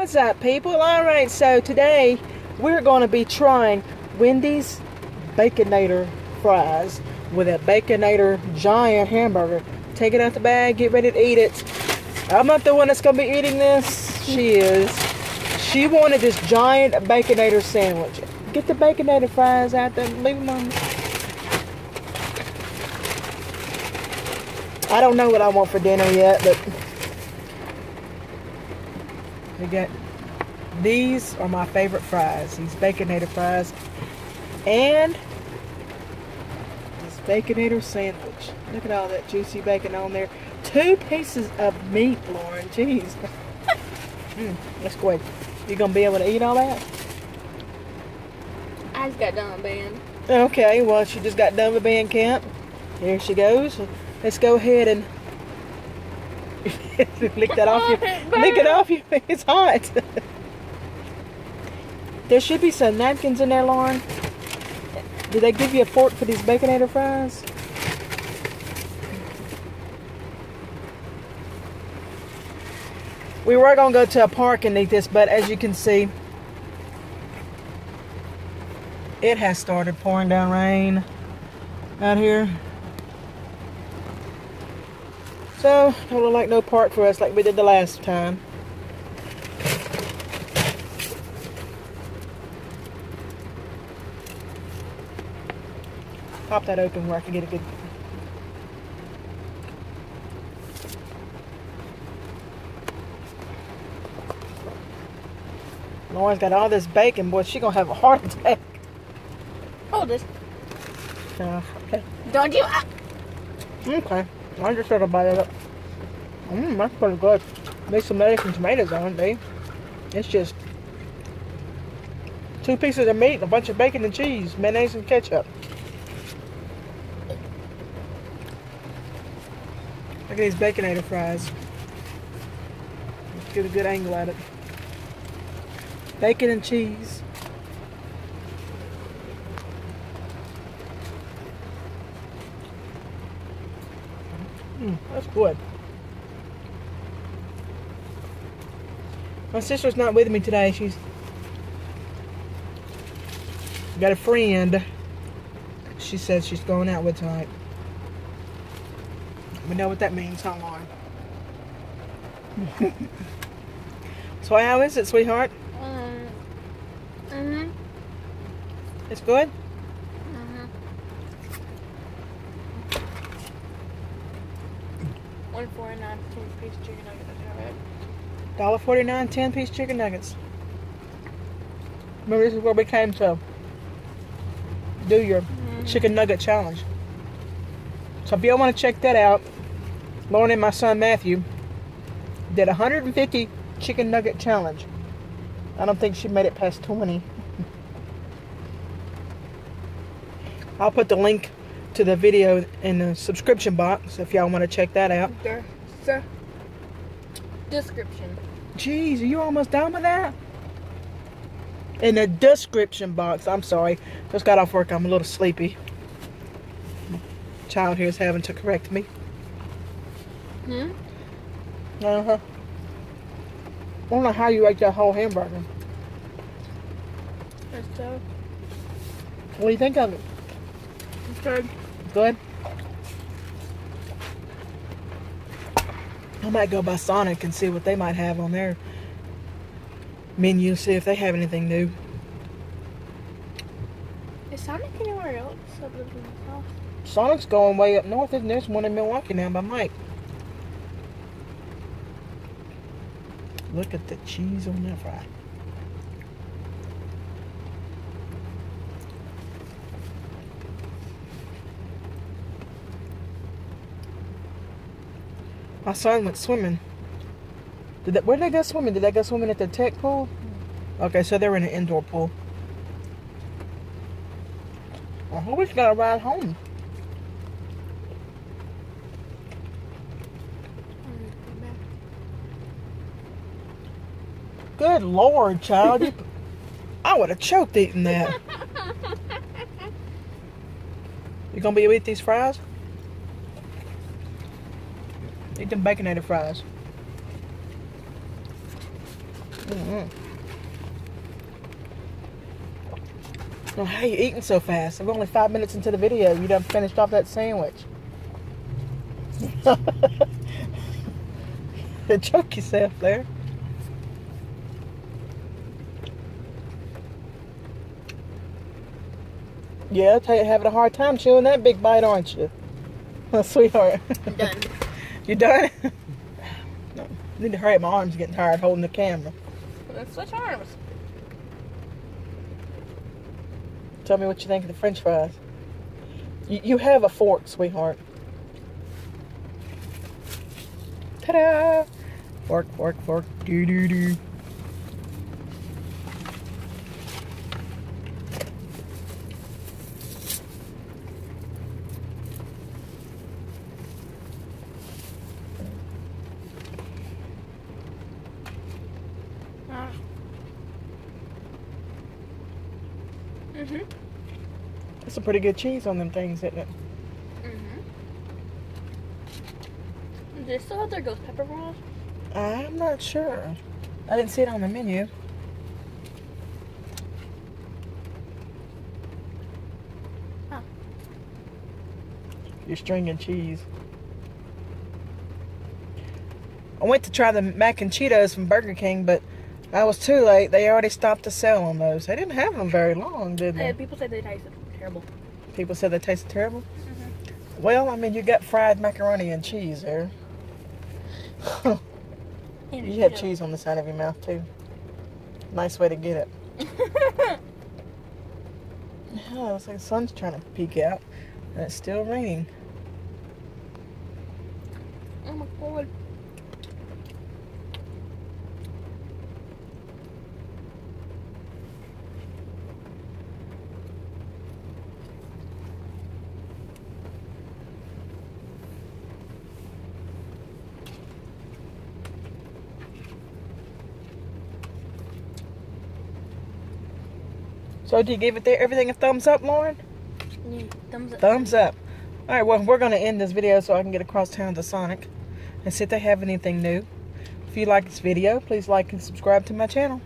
What's up, people? All right, so today we're going to be trying Wendy's Baconator fries with a Baconator giant hamburger. Take it out the bag, get ready to eat it. I'm not the one that's going to be eating this. She is. She wanted this giant Baconator sandwich. Get the Baconator fries out there. Leave them on. I don't know what I want for dinner yet, but we got these are my favorite fries. These Baconator fries. And this Baconator sandwich. Look at all that juicy bacon on there. Two pieces of meat, Lauren. Jeez. mm, that's great. You gonna be able to eat all that? I just got done with band. Okay, well she just got done with band camp. Here she goes. Let's go ahead and lick that off your lick it off you. It's hot. there should be some napkins in there, Lauren. Did they give you a fork for these baconator fries? We were gonna go to a park and eat this, but as you can see, it has started pouring down rain out here. So, don't look like no park for us like we did the last time. Pop that open where I can get a good... Lauren's got all this bacon, boy, she gonna have a heart attack. Hold this. Uh, okay. Don't you? ah. Okay. I just of bite it up. Mmm, that's pretty good. Make some and tomatoes on it, babe. It's just two pieces of meat, a bunch of bacon and cheese, mayonnaise and ketchup. Look at these baconator fries. Let's get a good angle at it. Bacon and cheese. Mm, that's good. My sister's not with me today. She's got a friend. She says she's going out with tonight. We know what that means, huh, Lauren? so how is it, sweetheart? Um. Mhm. It's good? One four nine two piece chicken nugget. Is that right? Dollar forty nine, ten piece chicken nuggets. Remember, this is where we came to do your mm-hmm. chicken nugget challenge. So if y'all want to check that out, Lauren and my son Matthew did a 150 chicken nugget challenge. I don't think she made it past 20. I'll put the link to the video in the subscription box if y'all want to check that out. Description. Jeez, are you almost done with that? In the description box. I'm sorry. Just got off work. I'm a little sleepy. Child here is having to correct me. Hmm. Uh huh. I don't know how you ate that whole hamburger. That's so. What do you think of it? It's Good. Good? I might go by Sonic and see what they might have on their menu, see if they have anything new. Is Sonic anywhere else other than South? Sonic's going way up north, isn't there? There's one in Milwaukee now by Mike. Look at the cheese on that fry. My son went swimming. Did that, where did they go swimming? Did they go swimming at the tech pool? Okay, so they're in an indoor pool. I hope he's got ride home. Good lord, child. You, I would have choked eating that. You gonna be able to eat these fries? Eat them baconated fries. Mm-hmm. Oh, how you eating so fast? We're only five minutes into the video. You done finished off that sandwich. you choke yourself there. Yeah, I tell you, having a hard time chewing that big bite, aren't you? Oh, sweetheart. I'm done. You done? no. Need to hurry. My arm's getting tired holding the camera. Let's switch arms. Tell me what you think of the French fries. You, you have a fork, sweetheart. Ta-da! Fork, fork, fork. Do do do. Mhm. That's a pretty good cheese on them things, isn't it? Mhm. Do they still have their ghost pepper rolls? I'm not sure. I didn't see it on the menu. Huh. You're stringing cheese. I went to try the mac and Cheetos from Burger King, but I was too late. They already stopped to sell on those. They didn't have them very long, did they? Yeah, people said they tasted terrible. People said they tasted terrible. Mm-hmm. Well, I mean, you got fried macaroni and cheese there. And you have cheese on the side of your mouth too. Nice way to get it. Yeah, looks like the sun's trying to peek out, and it's still raining. oh my god. So, do you give it there everything a thumbs up, Lauren? Yeah, thumbs up. Thumbs up. All right, well, we're going to end this video so I can get across town to Sonic and see if they have anything new. If you like this video, please like and subscribe to my channel.